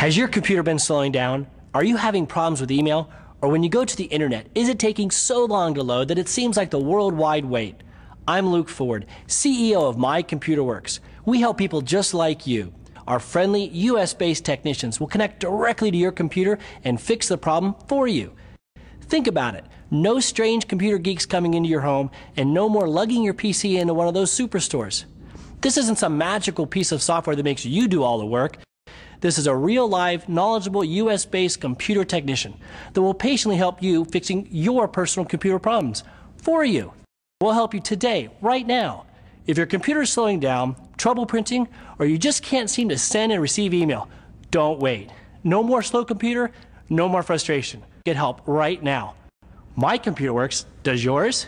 Has your computer been slowing down? Are you having problems with email? Or when you go to the internet, is it taking so long to load that it seems like the worldwide wait? I'm Luke Ford, CEO of My Computer Works. We help people just like you. Our friendly US based technicians will connect directly to your computer and fix the problem for you. Think about it. No strange computer geeks coming into your home, and no more lugging your PC into one of those superstores. This isn't some magical piece of software that makes you do all the work. This is a real live, knowledgeable US based computer technician that will patiently help you fixing your personal computer problems for you. We'll help you today, right now. If your computer is slowing down, trouble printing, or you just can't seem to send and receive email, don't wait. No more slow computer, no more frustration. Get help right now. My computer works. Does yours?